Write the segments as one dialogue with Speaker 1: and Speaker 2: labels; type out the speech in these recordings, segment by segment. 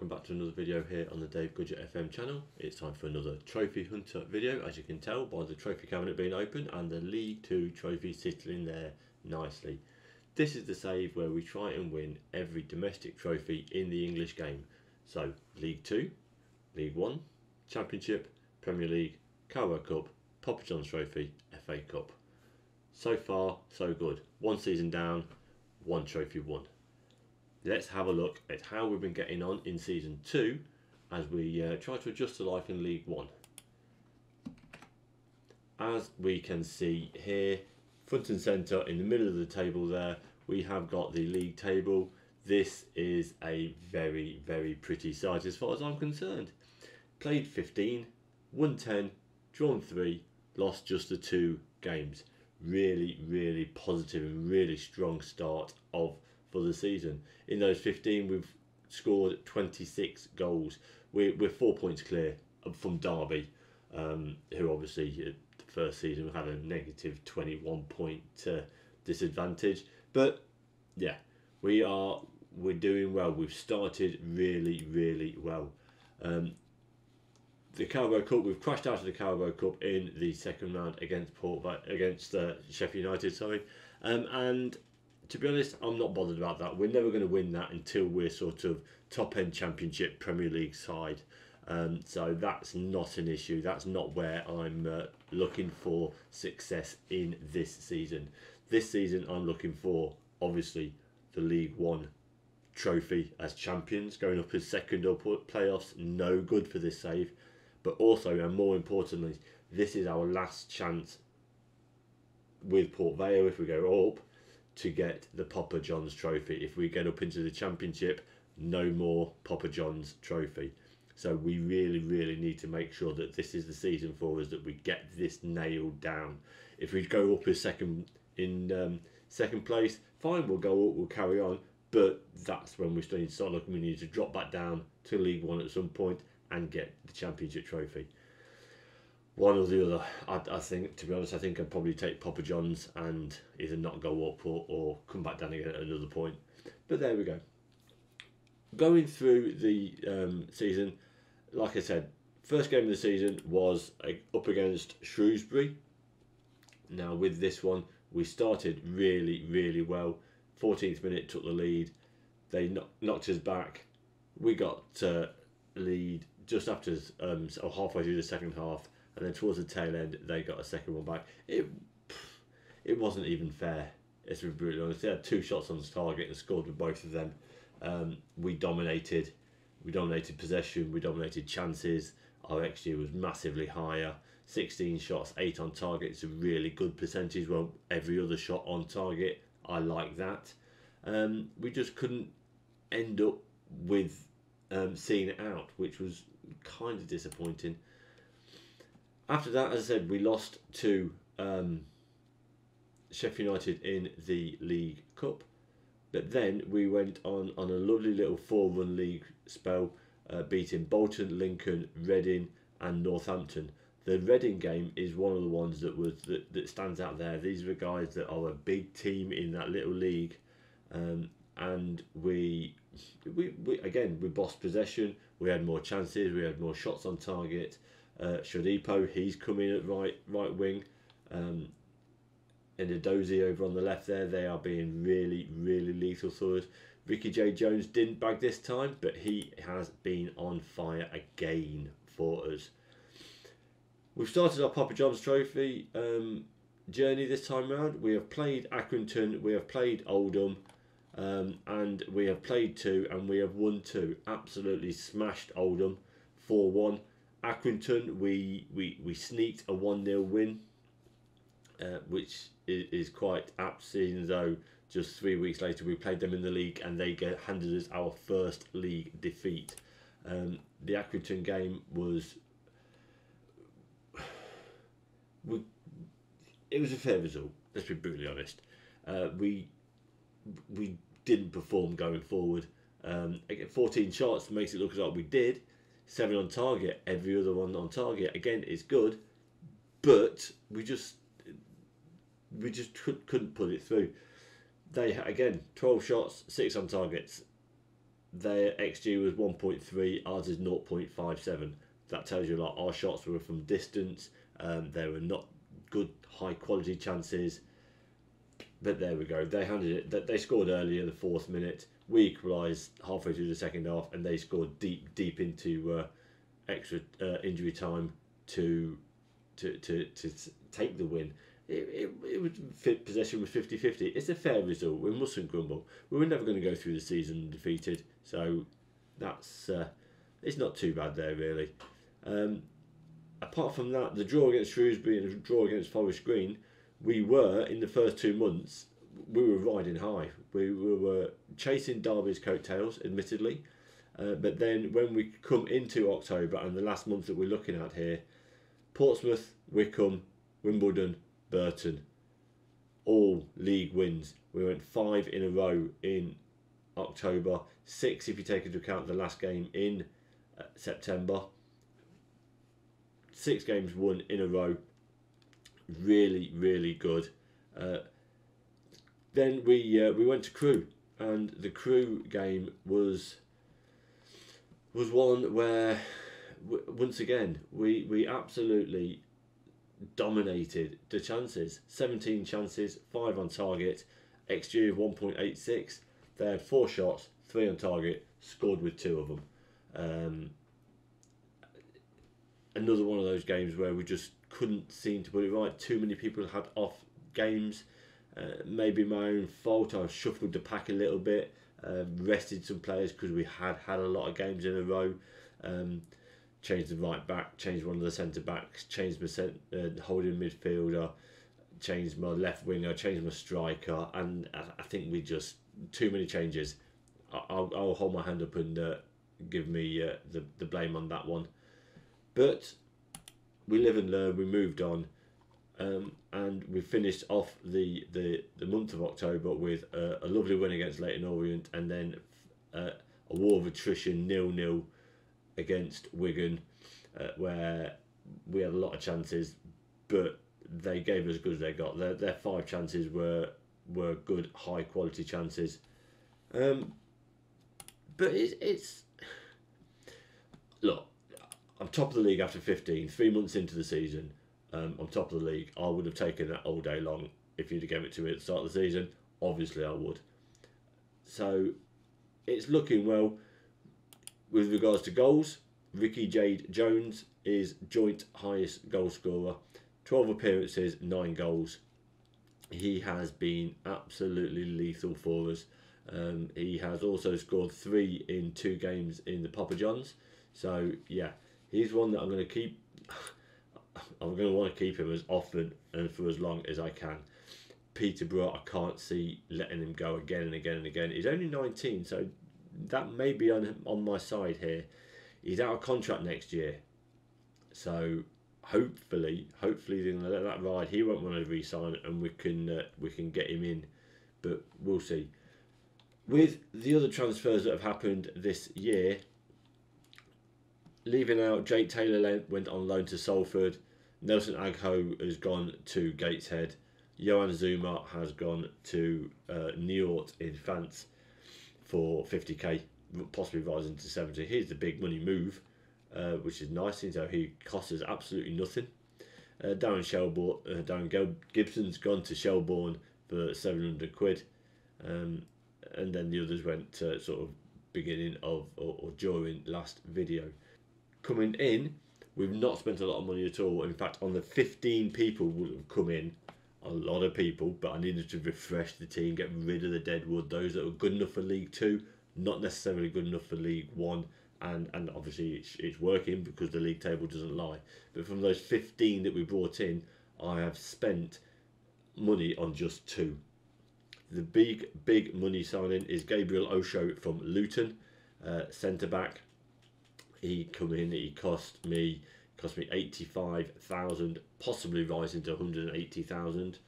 Speaker 1: welcome back to another video here on the Dave Gudgett FM channel. It's time for another Trophy Hunter video, as you can tell by the trophy cabinet being open and the League 2 trophy sitting there nicely. This is the save where we try and win every domestic trophy in the English game. So, League 2, League 1, Championship, Premier League, Carabao Cup, Papa John's Trophy, FA Cup. So far, so good. One season down, one trophy won let's have a look at how we've been getting on in season two as we uh, try to adjust to life in League One. As we can see here, front and centre in the middle of the table there, we have got the league table. This is a very, very pretty side as far as I'm concerned. Played 15, won 10, drawn 3, lost just the two games. Really, really positive and really strong start of for the season. In those 15, we've scored 26 goals. We're, we're four points clear from Derby, um, who obviously uh, the first season had a negative 21 point uh, disadvantage. But yeah, we are we're doing well. We've started really, really well. Um, the Carabao Cup, we've crashed out of the Carabao Cup in the second round against Port against uh, Sheffield United, sorry, um, and to be honest, I'm not bothered about that. We're never going to win that until we're sort of top end Championship Premier League side. Um, so that's not an issue. That's not where I'm uh, looking for success in this season. This season, I'm looking for obviously the League One trophy as champions, going up as second or playoffs. No good for this save, but also and more importantly, this is our last chance with Port Vale if we go up to get the Papa John's trophy. If we get up into the championship, no more Papa John's trophy. So we really, really need to make sure that this is the season for us that we get this nailed down. If we go up as second in um, second place, fine, we'll go up, we'll carry on. But that's when we still need to start looking. We need to drop back down to League One at some point and get the championship trophy one or the other. I, I think, to be honest, I think I'd probably take Papa John's and either not go up or, or come back down again at another point. But there we go. Going through the um, season, like I said, first game of the season was up against Shrewsbury. Now, with this one, we started really, really well. 14th minute took the lead. They knocked us back. We got uh, lead just after um, so halfway through the second half and then towards the tail end they got a second one back. It it wasn't even fair. It's brutally honest. They had two shots on target and scored with both of them. Um, we dominated. We dominated possession. We dominated chances. Our XG was massively higher. 16 shots, 8 on target. It's a really good percentage. Well, every other shot on target. I like that. Um, we just couldn't end up with um, seeing it out, which was kind of disappointing. After that, as I said, we lost to um, Sheffield United in the League Cup. But then we went on, on a lovely little four run league spell, uh, beating Bolton, Lincoln, Reading, and Northampton. The Reading game is one of the ones that was that, that stands out there. These are the guys that are a big team in that little league, um, and we, we, we again we bossed possession. We had more chances. We had more shots on target. Uh, Shodipo, he's coming at right right wing. Um, and Dozy over on the left there, they are being really, really lethal for us. Ricky J. Jones didn't bag this time, but he has been on fire again for us. We've started our Papa John's Trophy um, journey this time round. We have played Accrington, we have played Oldham, um, and we have played two, and we have won two. Absolutely smashed Oldham 4 1. Accrington, we, we, we sneaked a 1 0 win, uh, which is, is, quite apt, seeing though just three weeks later we played them in the league and they get handed us our first league defeat. Um, the Accrington game was. We, it was a fair result, let's be brutally honest. Uh, we we didn't perform going forward. Um, 14 shots makes it look as like we did, seven on target, every other one on target. Again, it's good, but we just we just couldn't put it through. They again twelve shots, six on targets. their XG was 1.3, ours is 0.57. That tells you a lot. Our shots were from distance, um, they were not good, high quality chances. But there we go. They handed it. They scored earlier, the fourth minute. We equalised halfway through the second half, and they scored deep, deep into uh, extra uh, injury time to, to to to take the win. It, it, it was fit possession was 50-50. It's a fair result. We mustn't grumble. We were never going to go through the season defeated, so that's uh, it's not too bad there really. Um, apart from that, the draw against Shrewsbury and the draw against Forest Green, we were in the first two months we were riding high. We, we were chasing Derby's coattails, admittedly, uh, but then when we come into October and the last month that we're looking at here, Portsmouth, Wycombe, Wimbledon, Burton, all league wins. We went five in a row in October, six if you take into account the last game in uh, September. Six games won in a row. Really, really good. Uh, then we uh, we went to Crewe, and the Crewe game was was one where once again we we absolutely dominated the chances. 17 chances, 5 on target, XG of 1.86. They had 4 shots, 3 on target, scored with 2 of them. Um, another one of those games where we just couldn't seem to put it right. Too many people had off games. Uh, maybe my own fault. I shuffled the pack a little bit, um, rested some players because we had had a lot of games in a row. Um, changed the right back, changed one of the centre backs, changed my cent- uh, holding midfielder, changed my left winger, changed my striker, and I, I think we just too many changes. I'll, I'll hold my hand up and uh, give me uh, the the blame on that one. But we live and learn. We moved on, um, and we finished off the, the, the month of October with a, a lovely win against Leyton Orient, and then uh, a war of attrition nil nil against Wigan, uh, where we had a lot of chances, but they gave us as good as they got. Their, their five chances were were good, high quality chances. Um, but it's, it's look, I'm top of the league after 15, three months into the season. Um, I'm top of the league. I would have taken that all day long if you'd have given it to me at the start of the season. Obviously, I would. So it's looking well. With regards to goals, Ricky Jade Jones is joint highest goal scorer. 12 appearances, 9 goals. He has been absolutely lethal for us. Um, he has also scored 3 in 2 games in the Papa Johns. So, yeah, he's one that I'm going to keep. I'm going to want to keep him as often and for as long as I can. Peterborough, I can't see letting him go again and again and again. He's only 19, so that may be on on my side here. He's out of contract next year, so hopefully, hopefully they're gonna let that ride. He won't want to resign, and we can uh, we can get him in, but we'll see. With the other transfers that have happened this year, leaving out Jake Taylor went on loan to Salford. Nelson Agho has gone to Gateshead. Johan Zuma has gone to uh, Niort in France for 50k, possibly rising to 70. Here's the big money move, uh, which is nice. So he costs us absolutely nothing. Uh, Darren Shelbourne, uh, Darren Gibson's gone to Shelbourne for 700 quid, um, and then the others went to sort of beginning of or, or during last video. Coming in, we've not spent a lot of money at all. In fact, on the 15 people would have come in, a lot of people, but I needed to refresh the team, get rid of the dead wood, those that were good enough for League Two, not necessarily good enough for League One, and, and obviously it's, it's working because the league table doesn't lie. But from those 15 that we brought in, I have spent money on just two. The big, big money signing is Gabriel Osho from Luton, uh, centre back. He come in, he cost me cost me 85,000, possibly rising to 180,000.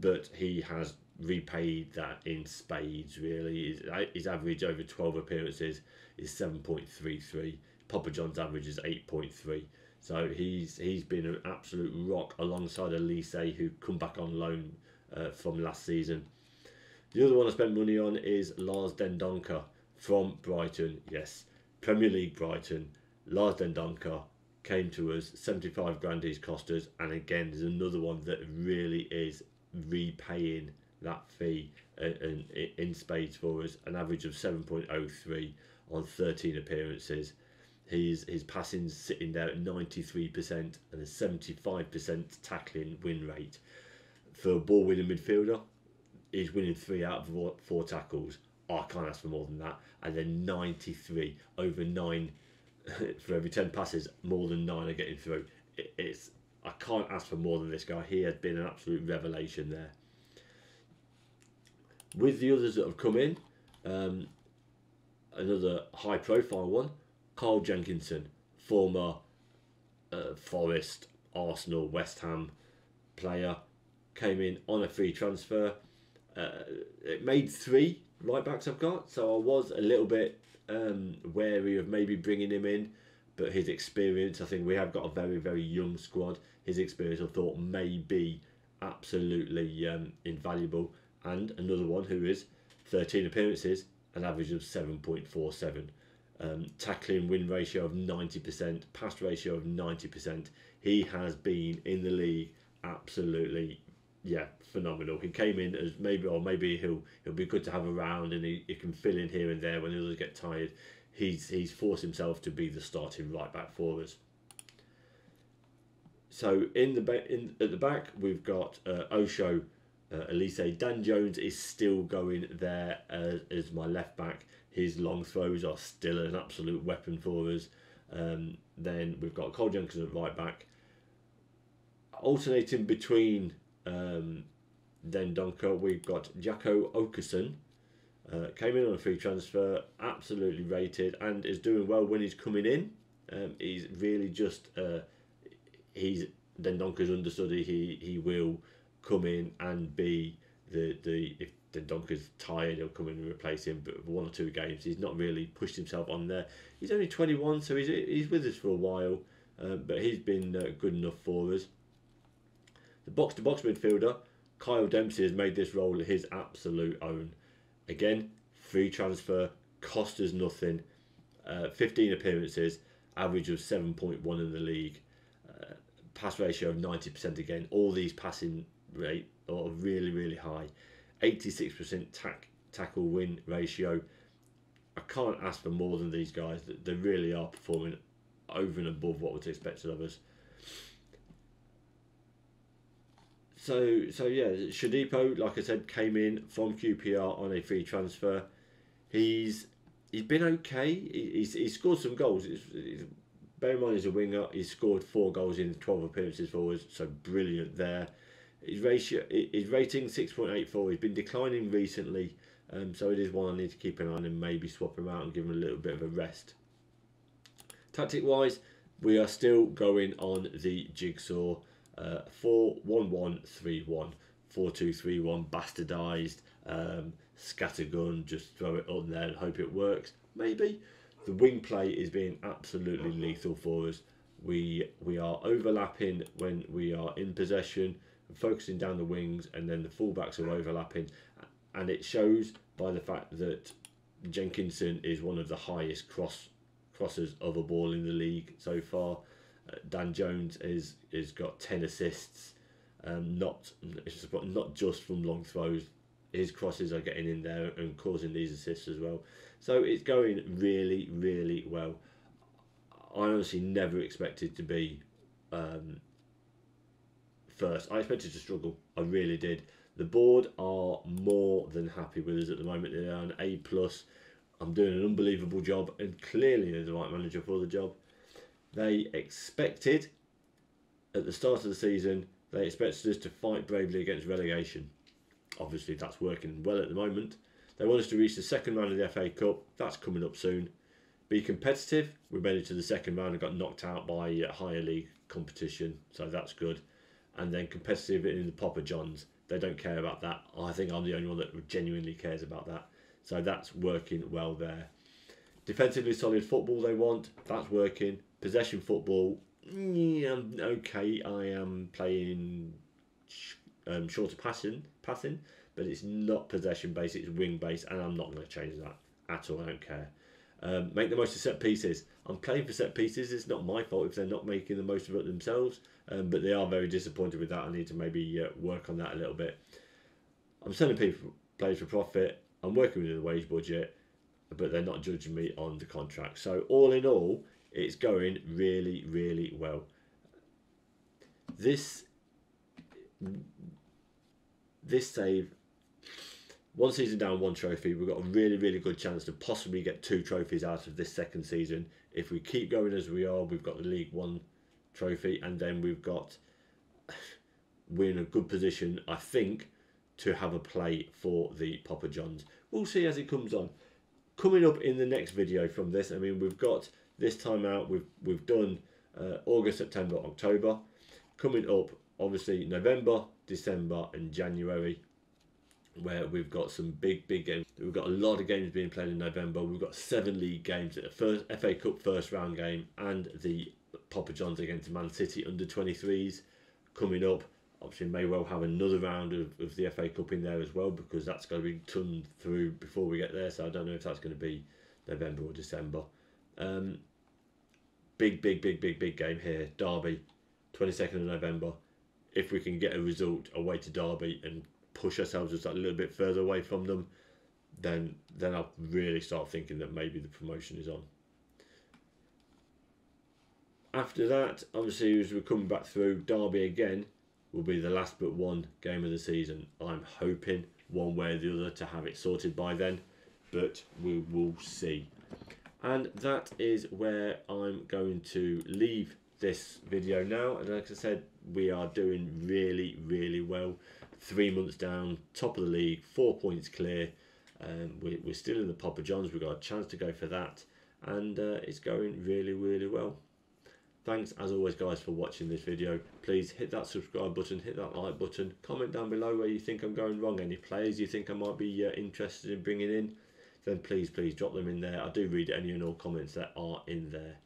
Speaker 1: but he has repaid that in spades, really. His, his average over 12 appearances is 7.33. Papa John's average is 8.3. So he's he's been an absolute rock alongside Elise, who come back on loan uh, from last season. The other one I spent money on is Lars Dendoncker from Brighton. Yes, Premier League Brighton. Lars Dendoncker came to us. 75 grand he's cost us. And again, there's another one that really is repaying that fee uh, in, in spades for us. An average of 7.03 on 13 appearances. His his passing's sitting there at 93% and a 75% tackling win rate. For a ball winning midfielder, he's winning three out of four tackles. Oh, I can't ask for more than that. And then 93 over nine for every 10 passes, more than nine are getting through. It, it's I can't ask for more than this guy. He has been an absolute revelation there. With the others that have come in, um, another high profile one, Carl Jenkinson, former uh, Forest, Arsenal, West Ham player, came in on a free transfer. Uh, it made three right backs I've got, so I was a little bit um, wary of maybe bringing him in, but his experience, I think we have got a very, very young squad. His experience, I thought, may be absolutely um, invaluable. And another one who is 13 appearances, an average of 7.47 um, tackling win ratio of 90%, pass ratio of 90%. He has been in the league absolutely, yeah, phenomenal. He came in as maybe, or maybe he'll he'll be good to have around, and he, he can fill in here and there when others get tired. He's he's forced himself to be the starting right back for us. So in the in at the back we've got uh, Osho, uh, Elise. Dan Jones is still going there as, as my left back. His long throws are still an absolute weapon for us. Um, then we've got Cole Jenkins at right back. Alternating between um, Dendoncker, we've got Jacko Okerson. Uh, came in on a free transfer, absolutely rated, and is doing well when he's coming in. Um, he's really just uh, he's Dendoncker's understudy. He he will come in and be the the if Dendoncker's tired, he'll come in and replace him. But one or two games, he's not really pushed himself on there. He's only twenty one, so he's he's with us for a while, um, but he's been uh, good enough for us. The box to box midfielder Kyle Dempsey has made this role his absolute own. Again, free transfer, cost us nothing. Uh, 15 appearances, average of 7.1 in the league. Uh, pass ratio of 90% again. All these passing rate are really, really high. 86% tack, tackle win ratio. I can't ask for more than these guys. They really are performing over and above what was expected of us. So so yeah, Shodipo, like I said, came in from QPR on a free transfer. He's he's been okay. He's he's scored some goals. He's, he's, bear in mind he's a winger. He's scored four goals in twelve appearances for us. So brilliant there. His ratio, his rating six point eight four. He's been declining recently, um, so it is one I need to keep an eye on and maybe swap him out and give him a little bit of a rest. Tactic wise, we are still going on the jigsaw uh, 41131 4231 bastardized um, scattergun just throw it on there and hope it works. Maybe. The wing play is being absolutely lethal for us. We we are overlapping when we are in possession focusing down the wings and then the fullbacks are overlapping. And it shows by the fact that Jenkinson is one of the highest cross crosses of a ball in the league so far Dan Jones is is got ten assists, um, not not just from long throws. His crosses are getting in there and causing these assists as well. So it's going really, really well. I honestly never expected to be um, first. I expected to struggle. I really did. The board are more than happy with us at the moment. They are an A plus. I'm doing an unbelievable job, and clearly they're the right manager for the job. They expected at the start of the season, they expected us to fight bravely against relegation. Obviously, that's working well at the moment. They want us to reach the second round of the FA Cup. That's coming up soon. Be competitive. We made it to the second round and got knocked out by a higher league competition, so that's good. And then competitive in the Papa Johns. They don't care about that. I think I'm the only one that genuinely cares about that. So that's working well there. Defensively solid football they want. That's working. Possession football, yeah, okay. I am playing um, shorter passing, passing, but it's not possession based. It's wing based, and I'm not going to change that at all. I don't care. Um, make the most of set pieces. I'm playing for set pieces. It's not my fault if they're not making the most of it themselves, um, but they are very disappointed with that. I need to maybe uh, work on that a little bit. I'm selling people players for profit. I'm working within the wage budget, but they're not judging me on the contract. So all in all, it's going really, really well. This this save one season down, one trophy. We've got a really, really good chance to possibly get two trophies out of this second season. If we keep going as we are, we've got the League One trophy, and then we've got we're in a good position, I think, to have a play for the Papa Johns. We'll see as it comes on. Coming up in the next video from this, I mean, we've got this time out. We've we've done uh, August, September, October. Coming up, obviously November, December, and January where we've got some big, big games. We've got a lot of games being played in November. We've got seven league games, the first FA Cup first round game, and the Papa John's against Man City under 23s coming up. Obviously, may well have another round of, of the FA Cup in there as well because that's going to be turned through before we get there. So I don't know if that's going to be November or December. Um, big, big, big, big, big game here. Derby, 22nd of November. If we can get a result away to Derby and push ourselves just a little bit further away from them, then then I'll really start thinking that maybe the promotion is on. After that, obviously, as we're coming back through, Derby again will be the last but one game of the season. I'm hoping one way or the other to have it sorted by then, but we will see. And that is where I'm going to leave this video now. And like I said, we are doing really, really well three months down, top of the league, four points clear. Um, we, we're still in the Papa Johns. We've got a chance to go for that, and uh, it's going really, really well. Thanks as always, guys, for watching this video. Please hit that subscribe button, hit that like button. Comment down below where you think I'm going wrong. Any players you think I might be uh, interested in bringing in, then please, please drop them in there. I do read any and all comments that are in there.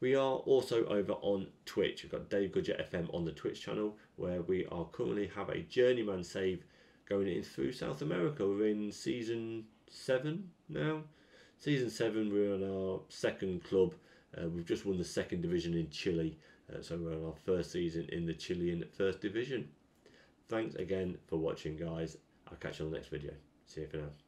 Speaker 1: We are also over on Twitch. We've got The Gudja FM on the Twitch channel where we are currently have a journeyman save going in through South America. We're in season seven now. Season seven, we're on our second club. Uh, we've just won the second division in Chile, uh, so we're on our first season in the Chilean first division. Thanks again for watching, guys. I'll catch you on the next video. See you for now.